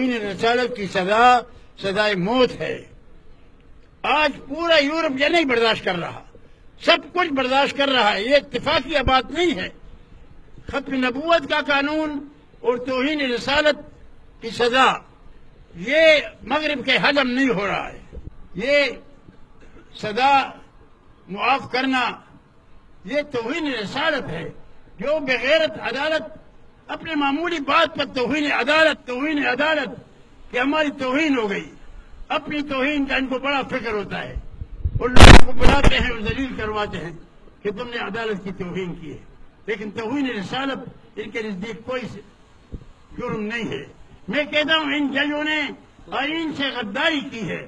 توہین رسالت کی سزا، سزائے موت ہے۔ آج پورا یورپ یہ نہیں برداشت کر رہا۔ سب کچھ برداشت کر رہا ہے۔ یہ اتفاقی بات نہیں ہے۔ ختم نبوت کا قانون اور توہین رسالت کی سزا۔ یہ مغرب کے حجم نہیں ہو رہا ہے۔ یہ سزا معاف کرنا، یہ توہین رسالت ہے۔ جو بغیرت عدالت اپنے معمولی بات پر توہین عدالت توہین عدالت کہ ہماری توہین ہو گئی۔ اپنی توہین کا ان کو بڑا فکر ہوتا ہے۔ اور لوگوں کو بلاتے ہیں اور ذلیل کرواتے ہیں کہ تم نے عدالت کی توہین کی ہے۔ لیکن توہین رسالت ان کے نزدیک کوئی جرم نہیں ہے۔ میں کہتا ہوں ان ججوں نے آئین سے غداری کی ہے۔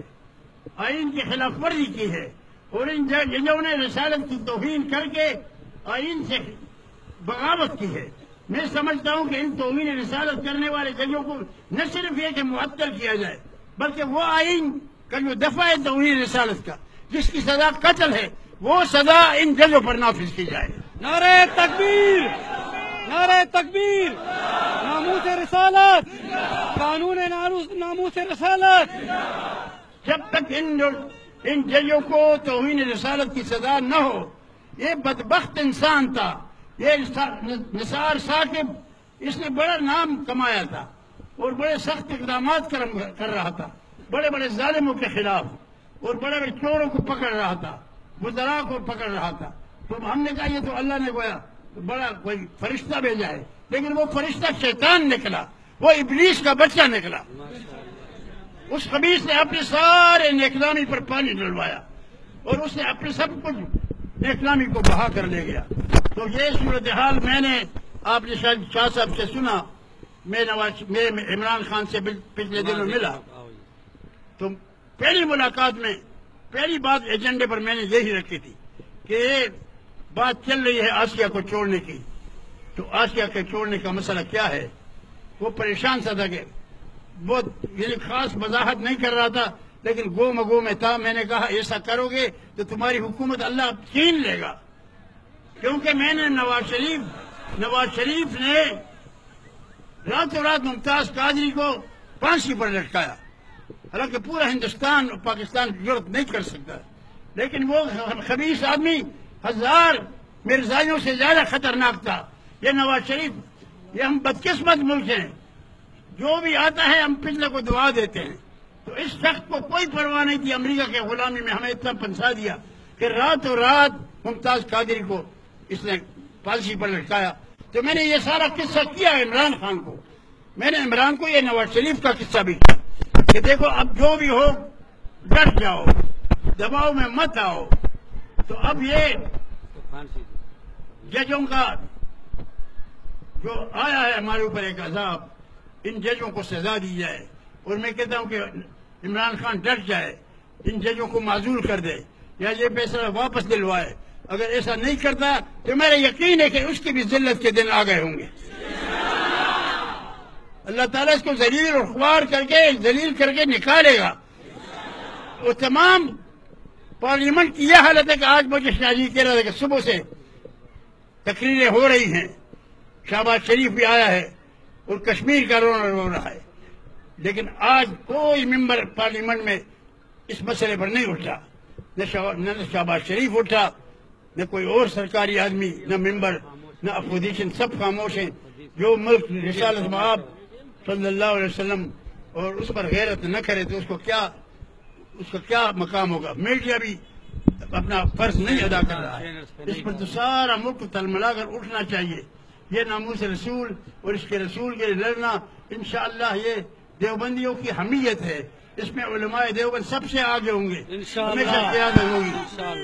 آئین کی خلاف ورزی کی ہے۔ اور ان ججوں نے رسالت کی توہین کر کے آئین سے بغاوت کی ہے۔ میں سمجھتا ہوں کہ ان توہین رسالت کرنے والے ججوں کو نہ صرف یہ کہ معطل کیا جائے بلکہ وہ آئین کا جو دفعہ ہے توہین رسالت کا جس کی سزا قتل ہے وہ سزا ان ججوں پر نافذ کی جائے۔ نعرہ تکبیر نعرہ تکبیر ناموس رسالت قانون ناموس رسالت۔ جب تک ان ان ججوں کو توہین رسالت کی سزا نہ ہو یہ بدبخت انسان تھا۔ یہ نثار ثاقب اس نے بڑا نام کمایا تھا اور بڑے سخت اقدامات کر رہا تھا۔ بڑے بڑے ظالموں کے خلاف اور بڑے بڑے چوروں کو پکڑ رہا تھا۔ گزرا کو پکڑ رہا تھا۔ تو ہم نے کہا یہ تو اللہ نے گویا بڑا کوئی فرشتہ بھیجا ہے۔ لیکن وہ فرشتہ شیطان نکلا۔ وہ ابلیس کا بچہ نکلا۔ اس خبیص نے اپنے سارے نیکلامی پر پانی ڈلوایا اور اس نے اپنے سب کچھ نیکلامی کو بہا کر لے گیا۔ تو یہ صورتحال میں نے آپ نے شاید شاہ صاحب سے سنا۔ میں نواز، میں عمران خان سے پچھلے دنوں ملا۔ تو پہلی ملاقات میں، پہلی بات ایجنڈے پر میں نے یہی رکھی تھی کہ بات چل رہی ہے آسیہ کو چھوڑنے کی۔ تو آسیہ کے چھوڑنے کا مسئلہ کیا ہے؟ وہ پریشان سا تھا کہ بہت یعنی خاص وضاحت نہیں کر رہا تھا۔ لیکن گو مگو میں تھا، میں نے کہا، ایسا کرو گے تو تمہاری حکومت اللہ چھین لے گا۔ کیونکہ میں نے نواز شریف نواز شریف نے راتوں رات ممتاز قادری کو پھانسی پر لٹکایا۔ حالانکہ پورا ہندوستان اور پاکستان ضرورت نہیں کر سکتا۔ لیکن وہ خبیص آدمی ہزار مرزائیوں سے زیادہ خطرناک تھا۔ یہ نواز شریف، یہ ہم بدقسمت ملک ہیں۔ جو بھی آتا ہے، ہم پچھلے کو دعا دیتے ہیں۔ تو اس شخص کو کوئی پرواہ نہیں تھی، امریکہ کے غلامی میں ہمیں اتنا پنسا دیا کہ رات و رات ممتاز قادری کو اس نے پالیسی پر لٹکایا۔ تو میں نے یہ سارا قصہ کیا عمران خان کو۔ میں نے عمران کو یہ نواز شریف کا قصہ بھی کیا کہ دیکھو، اب جو بھی ہو ڈٹ جاؤ، دباؤ میں مت آؤ۔ تو اب یہ ججوں کا جو آیا ہے، ہمارے اوپر ایک عذاب، ان ججوں کو سزا دی جائے۔ اور میں کہتا ہوں کہ عمران خان ڈٹ جائے، ان ججوں کو معذول کر دے، یا یہ فیصلہ واپس دلوائے۔ اگر ایسا نہیں کرتا تو میرا یقین ہے کہ اس کی بھی ذلت کے دن آ گئے ہوں گے۔ اللہ تعالیٰ اس کو ذلیل اور خوار کر کے، ذلیل کر کے نکالے گا۔ وہ تمام پارلیمنٹ کی یہ حالت ہے کہ آج مجھے شاہجی کہہ رہا تھا کہ صبح سے تقریریں ہو رہی ہیں، شہباز شریف بھی آیا ہے اور کشمیر کا رونا رو رہا ہے۔ لیکن آج کوئی ممبر پارلیمنٹ میں اس مسئلے پر نہیں اٹھا نہ شہباز شریف اٹھا نہ کوئی اور سرکاری آدمی، نہ ممبر، نہ اپوزیشن، سب خاموش ہیں۔ جو ملک رسالت معاب صلی اللہ علیہ وسلم اور اس پر غیرت نہ کرے تو اس کو کیا، اس کا کیا مقام ہوگا؟ میڈیا بھی اپنا فرض نہیں ادا کر رہا ہے۔ اس پر تو سارا ملک تل ملا کر اٹھنا چاہیے۔ یہ ناموس رسول اور اس کے رسول کے لڑنا، انشاءاللہ یہ دیوبندیوں کی حمیت ہے۔ اس میں علماء دیوبند سب سے آگے ہوں گے۔ ہمیشہ ہوگی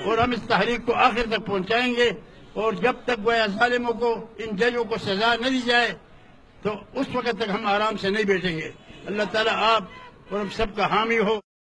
اور ہم اس تحریک کو آخر تک پہنچائیں گے۔ اور جب تک گویا ظالموں کو ان ججوں کو سزا نہ دی جائے تو اس وقت تک ہم آرام سے نہیں بیٹھیں گے۔ اللہ تعالیٰ آپ اور ہم سب کا حامی ہو۔